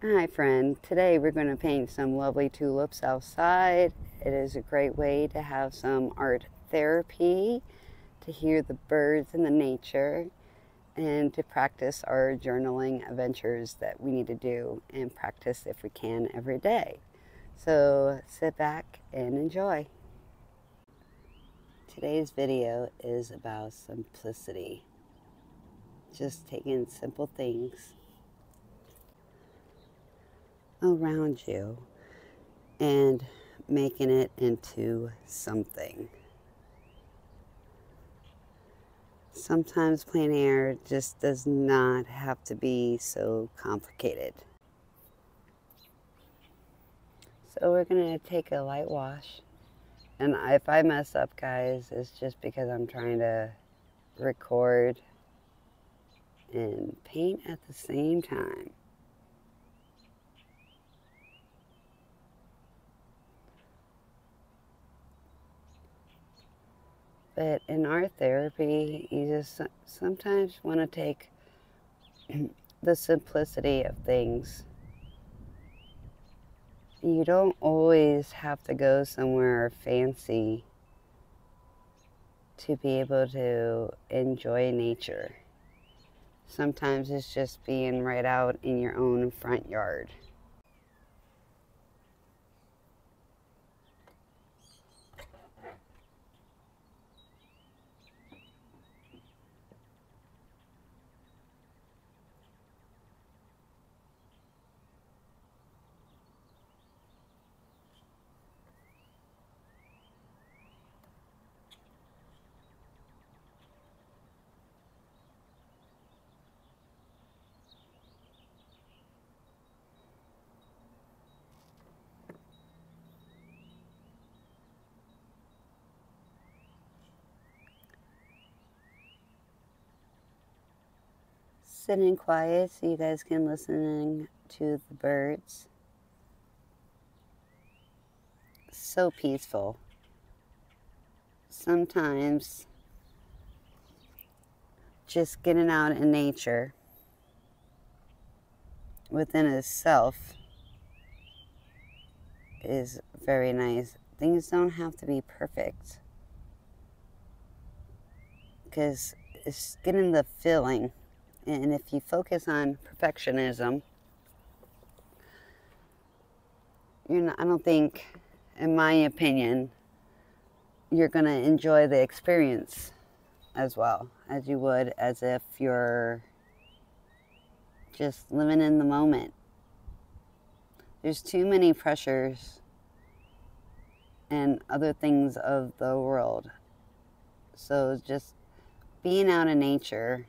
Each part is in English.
Hi friend, today we're going to paint some lovely tulips outside. It is a great way to have some art therapy, to hear the birds and the nature, and to practice our journaling adventures that we need to do and practice if we can every day. So sit back and enjoy. Today's video is about simplicity. Just taking simple things around you and making it into something. Sometimes plein air just does not have to be so complicated. So we're going to take a light wash. And if I mess up, guys, it's just because I'm trying to record and paint at the same time. But in art therapy, you just sometimes want to take the simplicity of things. You don't always have to go somewhere fancy to be able to enjoy nature. Sometimes it's just being right out in your own front yard. Sitting quiet so you guys can listen to the birds. So peaceful. Sometimes just getting out in nature within itself is very nice. Things don't have to be perfect because it's getting the feeling and if you focus on perfectionism, you're not, I don't think, in my opinion, you're going to enjoy the experience as well as you would as if you're just living in the moment. There's too many pressures and other things of the world. So just being out in nature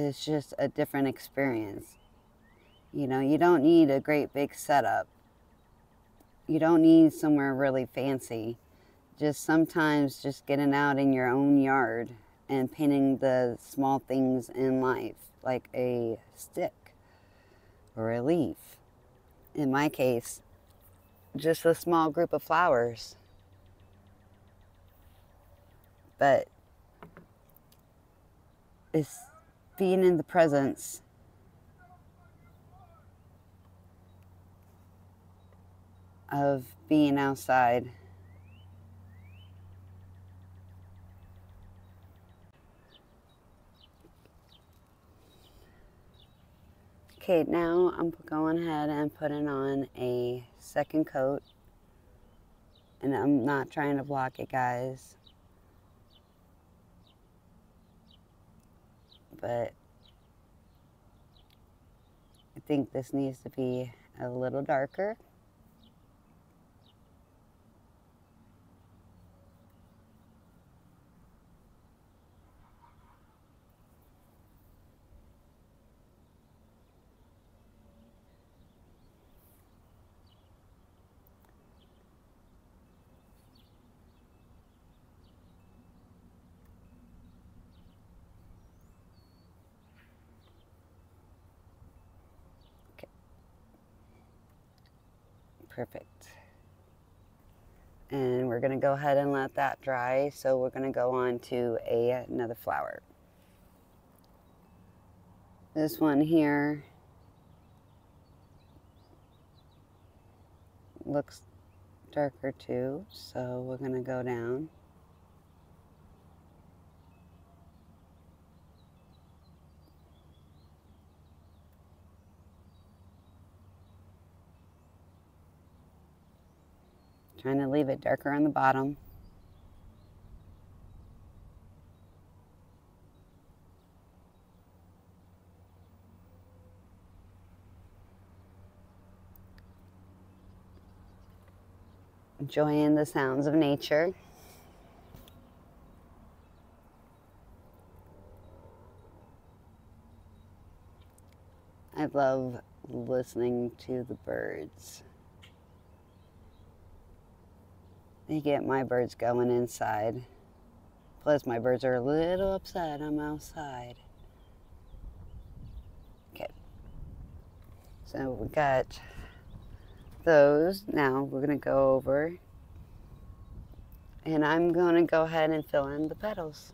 is just a different experience. You know, you don't need a great big setup. You don't need somewhere really fancy. Just sometimes just getting out in your own yard and painting the small things in life, like a stick or a leaf. In my case, just a small group of flowers. But it's being in the presence of being outside. Okay, now I'm going ahead and putting on a second coat. And I'm not trying to block it, guys. But I think this needs to be a little darker. Perfect. And we're to go ahead and let that dry. So we're to go on to a, another flower. This one here looks darker too, so we're to go down. Trying to leave it darker on the bottom. enjoying the sounds of nature. I love listening to the birds. Get my birds going inside. Plus, my birds are a little upset I'm outside. Okay. So we got those. Now we're going to go over and I'm going to go ahead and fill in the petals.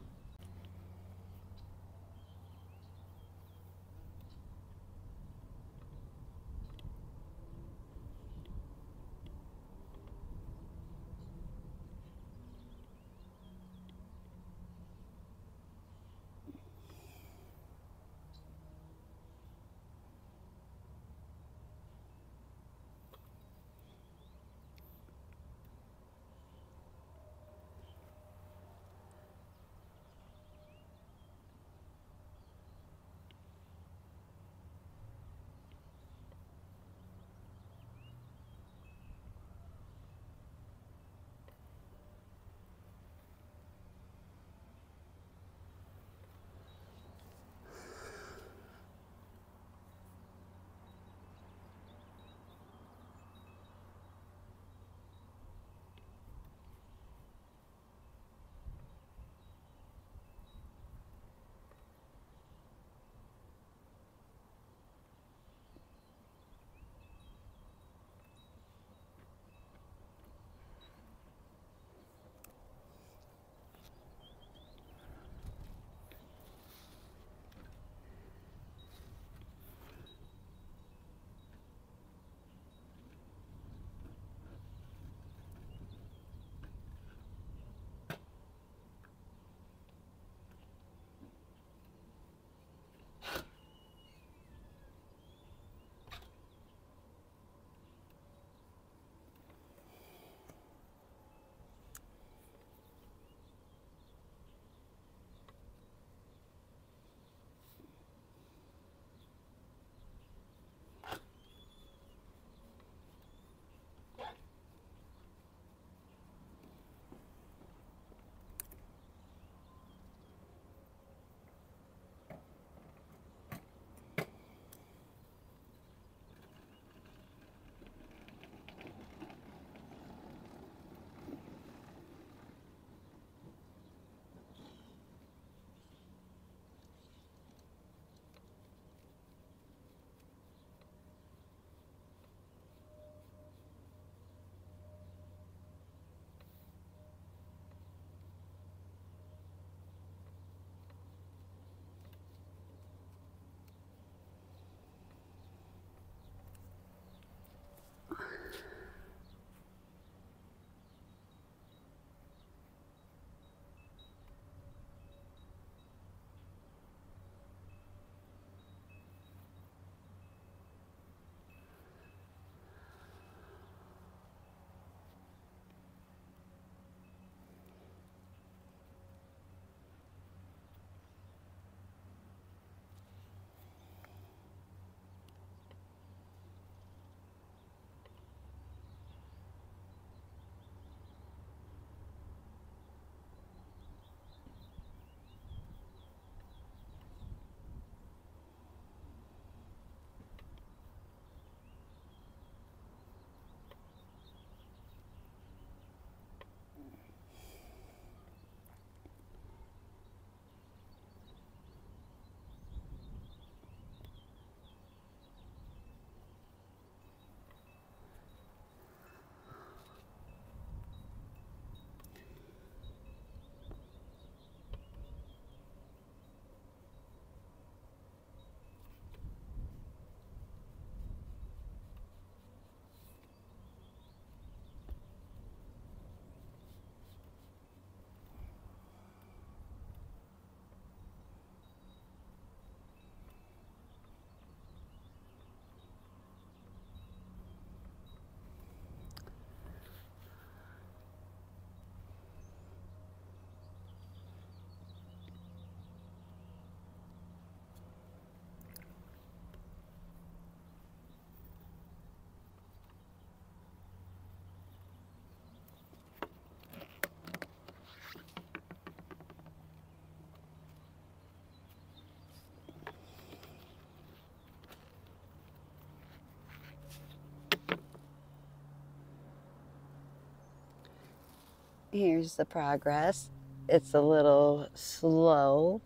Here's the progress. It's a little slow,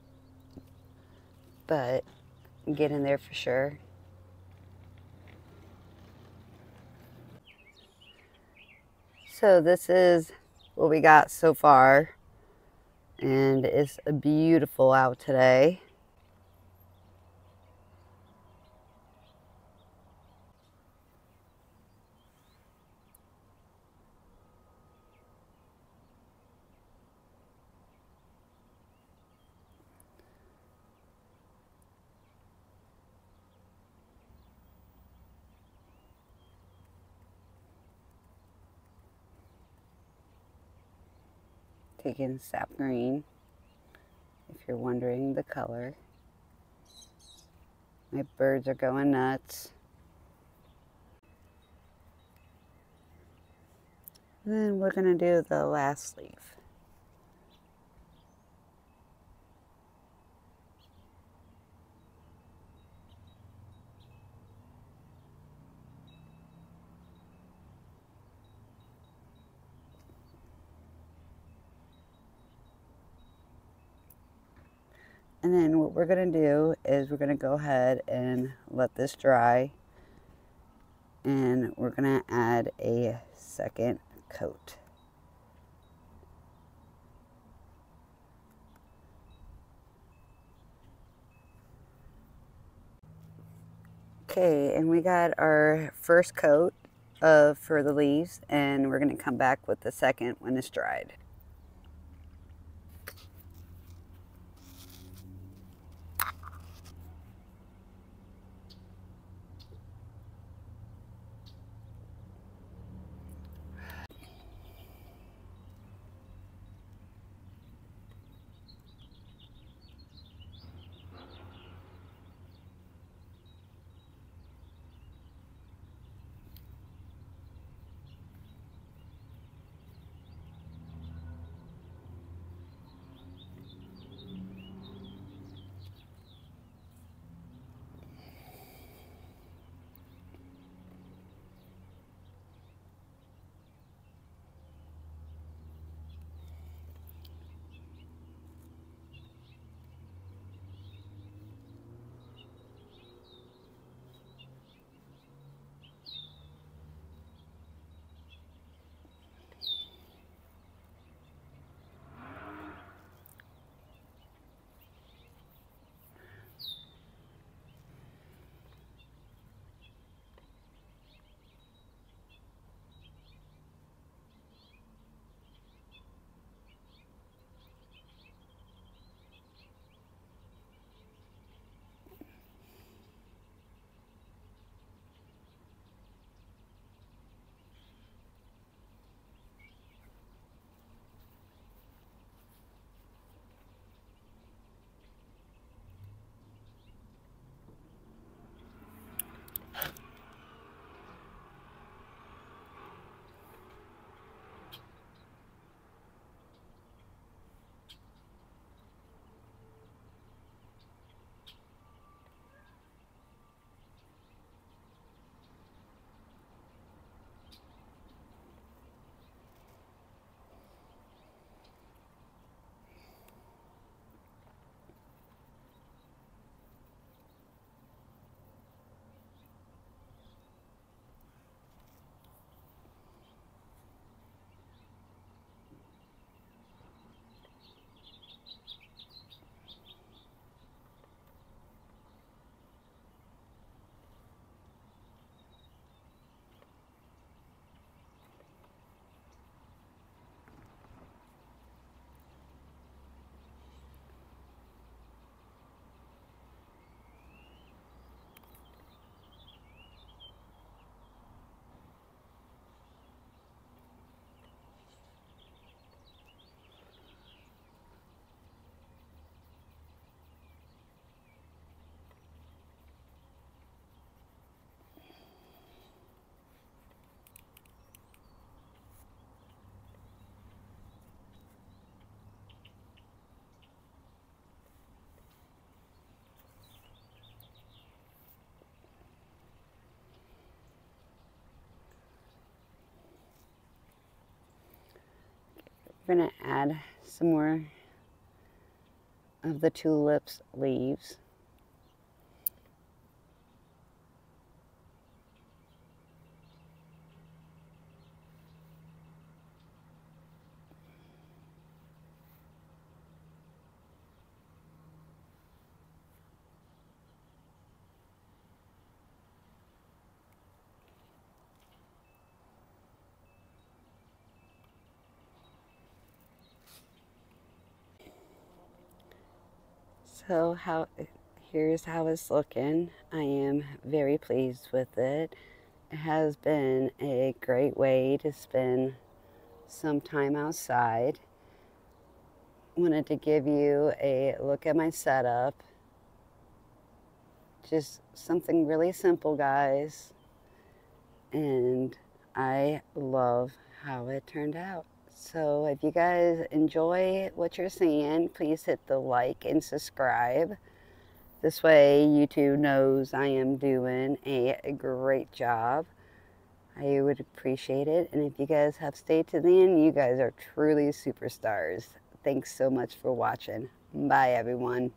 but getting there for sure. So this is what we got so far. And it's a beautiful out today. Taking sap green, if you're wondering the color. My birds are going nuts. Then we're going to do the last leaf. And then what we're going to do is we're going to go ahead and let this dry. And we're going to add a second coat. Okay, and we got our first coat of for the leaves and we're going to come back with the second when it's dried. Going to add some more of the tulips leaves. So how here's how it's looking. I am very pleased with it. It has been a great way to spend some time outside. Wanted to give you a look at my setup. Just something really simple, guys. And I love how it turned out. So if you guys enjoy what you're seeing, please hit the like and subscribe. This way YouTube knows I am doing a great job. I would appreciate it. And if you guys have stayed to the end, you guys are truly superstars. Thanks so much for watching. Bye, everyone.